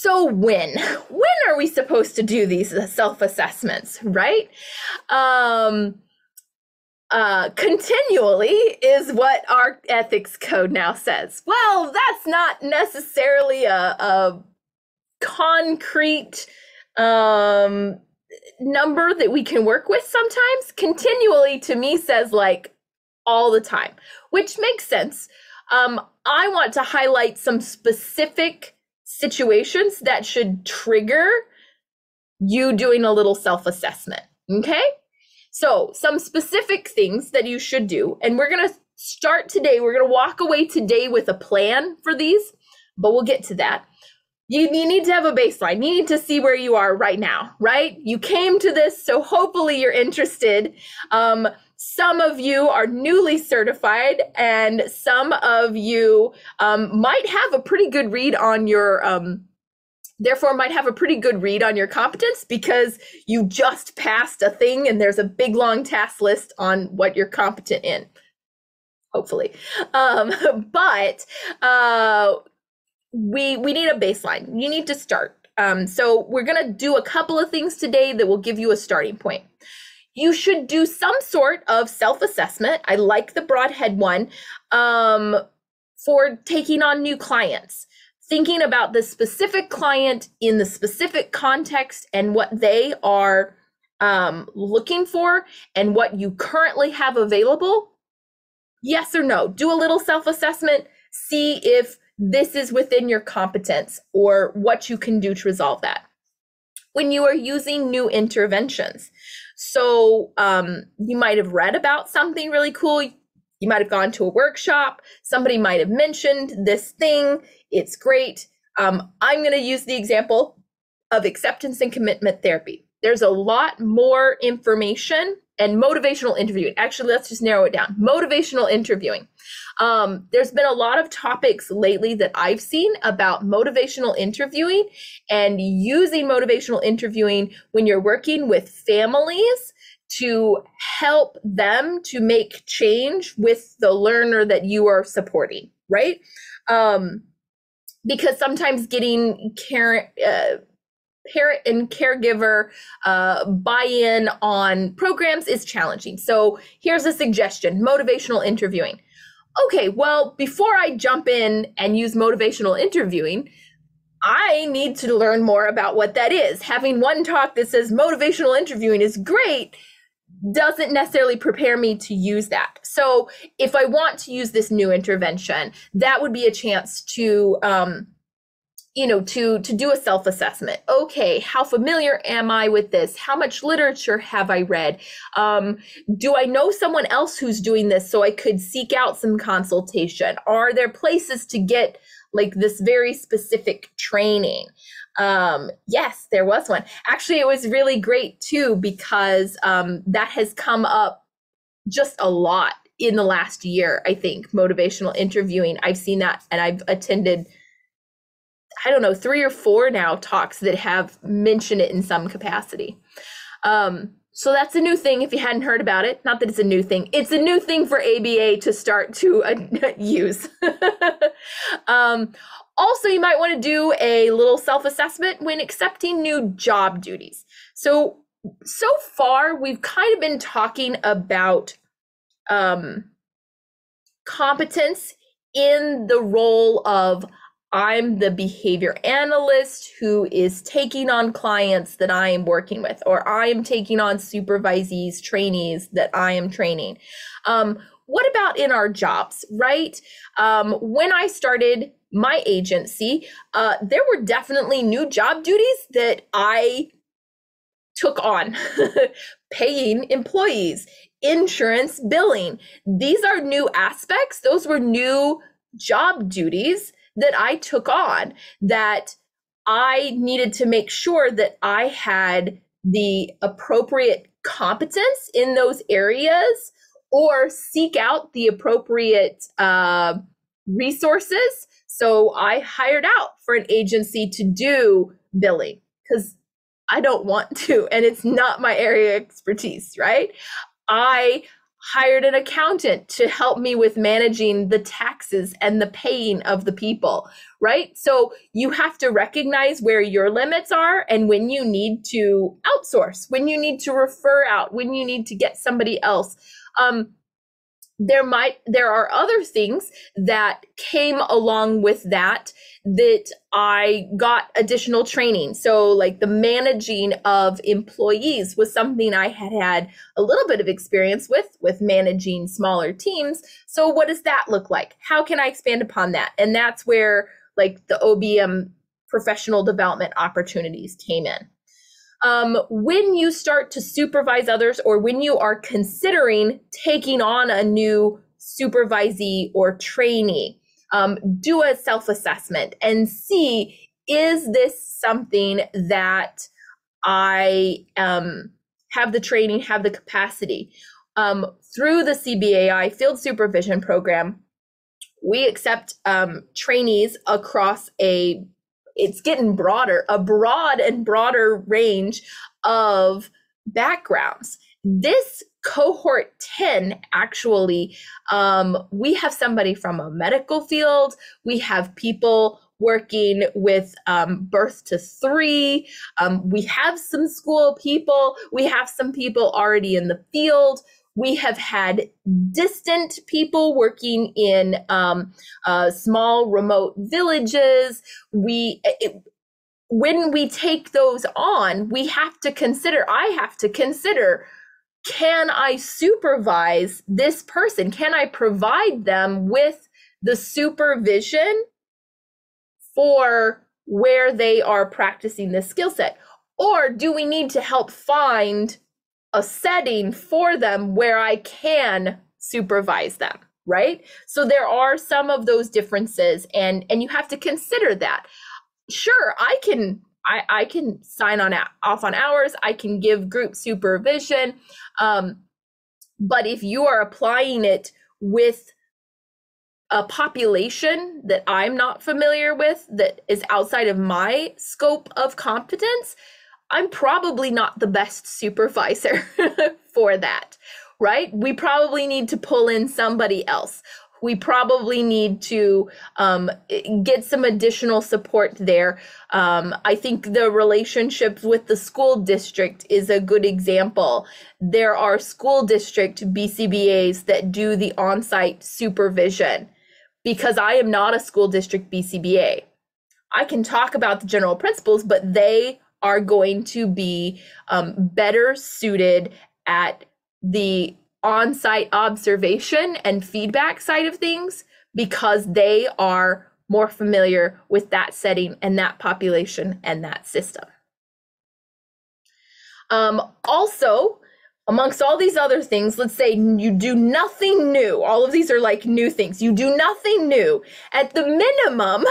So when when are we supposed to do these self-assessments, right? Um uh, continually is what our ethics code now says. Well, that's not necessarily a, a concrete um, number that we can work with sometimes. Continually to me says like all the time, which makes sense. Um, I want to highlight some specific situations that should trigger you doing a little self assessment. Okay. So, some specific things that you should do, and we're going to start today. We're going to walk away today with a plan for these, but we'll get to that. You, you need to have a baseline. You need to see where you are right now, right? You came to this, so hopefully you're interested. Um, some of you are newly certified, and some of you um, might have a pretty good read on your um, therefore might have a pretty good read on your competence because you just passed a thing and there's a big long task list on what you're competent in. Hopefully. Um, but uh, we we need a baseline. You need to start. Um, so we're going to do a couple of things today that will give you a starting point you should do some sort of self-assessment i like the Brodhead one um, for taking on new clients thinking about the specific client in the specific context and what they are um, looking for and what you currently have available? Yes or no? Do a little self assessment, see if this is within your competence or what you can do to resolve that. When you are using new interventions, so um, you might have read about something really cool. You might have gone to a workshop. Somebody might have mentioned this thing. It's great. Um, I'm going to use the example of acceptance and commitment therapy. There's a lot more information and motivational interviewing. Actually, let's just narrow it down. Motivational interviewing. Um, there's been a lot of topics lately that I've seen about motivational interviewing and using motivational interviewing when you're working with families to help them to make change with the learner that you are supporting, right? Um, because sometimes getting care, uh, parent and caregiver uh, buy-in on programs is challenging. So here's a suggestion: motivational interviewing. Okay, well, before I jump in and use motivational interviewing, I need to learn more about what that is. Having one talk that says motivational interviewing is great doesn't necessarily prepare me to use that. So if I want to use this new intervention, that would be a chance to um, you know to to do a self assessment okay how familiar am i with this how much literature have i read um, do i know someone else who's doing this so i could seek out some consultation are there places to get like this very specific training um, yes, there was one. Actually, it was really great too because um, that has come up just a lot in the last year. I think motivational interviewing. I've seen that, and I've attended. I don't know three or four now talks that have mentioned it in some capacity. Um, so that's a new thing if you hadn't heard about it. Not that it's a new thing. It's a new thing for ABA to start to uh, use. um, also, you might want to do a little self assessment when accepting new job duties. So, so far, we've kind of been talking about um, competence in the role of I'm the behavior analyst who is taking on clients that I am working with, or I am taking on supervisees, trainees that I am training. Um, what about in our jobs, right? Um, when I started my agency, uh, there were definitely new job duties that I took on paying employees, insurance, billing. These are new aspects. Those were new job duties that I took on that I needed to make sure that I had the appropriate competence in those areas or seek out the appropriate uh, resources so I hired out for an agency to do billing because I don't want to, and it's not my area of expertise, right? I hired an accountant to help me with managing the taxes and the paying of the people, right? So you have to recognize where your limits are and when you need to outsource, when you need to refer out, when you need to get somebody else. Um, there might there are other things that came along with that that I got additional training. So like the managing of employees was something I had had a little bit of experience with with managing smaller teams. So what does that look like? How can I expand upon that? And that's where like the OBM professional development opportunities came in um, when you start to supervise others or when you are considering taking on a new supervisee or trainee, um, do a self assessment and see is this something that I um, have the training, have the capacity? Um, through the CBAI Field Supervision Program, we accept um, trainees across a it's getting broader, a broad and broader range of backgrounds. This cohort 10 actually um, we have somebody from a medical field. We have people working with um, birth to three. Um, we have some school people. We have some people already in the field we have had distant people working in um, uh, small remote villages. We, it, when we take those on, we have to consider, I have to consider, can I supervise this person? Can I provide them with the supervision for where they are practicing this skill set? Or do we need to help find a setting for them where I can supervise them, right? So there are some of those differences and and you have to consider that. Sure, I can I, I can sign on off on hours. I can give group supervision. Um, but if you are applying it with a population that I'm not familiar with, that is outside of my scope of competence, I'm probably not the best supervisor for that, right? We probably need to pull in somebody else. We probably need to um, get some additional support there. Um, I think the relationship with the school district is a good example. There are school district BCBAs that do the on site supervision because I am not a school district BCBA. I can talk about the general principles, but they are going to be um, better suited at the on site observation and feedback side of things because they are more familiar with that setting and that population and that system. Um, also, amongst all these other things, let's say you do nothing new. All of these are like new things. You do nothing new. At the minimum,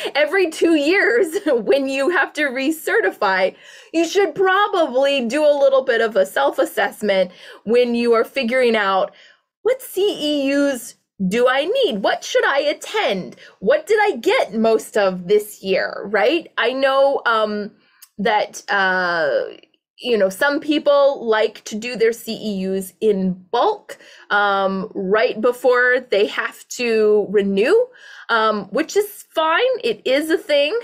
every two years, when you have to recertify, you should probably do a little bit of a self assessment when you are figuring out what CEUs do I need? What should I attend? What did I get most of this year? Right? I know um, that. Uh, you know, some people like to do their CEUs in bulk um, right before they have to renew, um, which is fine. It is a thing.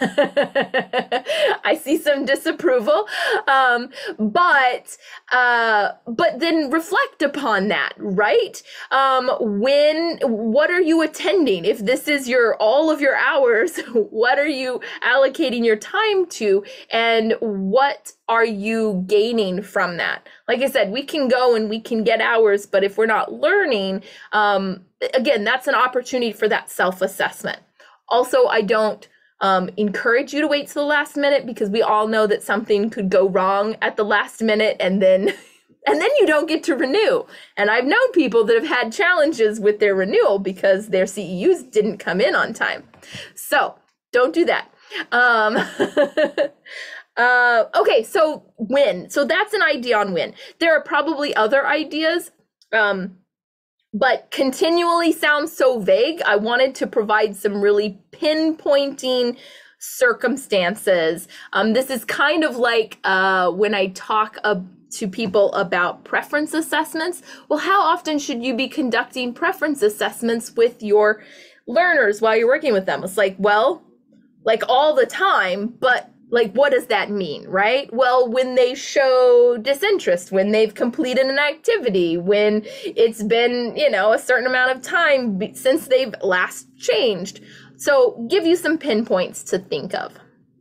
I see some disapproval, um, but uh, but then reflect upon that, right? Um, when what are you attending? If this is your all of your hours, what are you allocating your time to, and what are you gaining from that? Like I said, we can go and we can get hours, but if we're not learning, um, again, that's an opportunity for that self assessment. Also, I don't um, encourage you to wait to the last minute because we all know that something could go wrong at the last minute and then and then you don't get to renew. And I've known people that have had challenges with their renewal because their CEUs didn't come in on time. So don't do that. Um, uh, okay, so when. So that's an idea on when. There are probably other ideas. Um, but continually sounds so vague. I wanted to provide some really pinpointing circumstances. Um, this is kind of like uh, when I talk to people about preference assessments. Well, how often should you be conducting preference assessments with your learners while you're working with them? It's like, well, like all the time, but like what does that mean right? Well when they show disinterest when they've completed an activity when it's been you know a certain amount of time since they've last changed. So give you some pinpoints to think of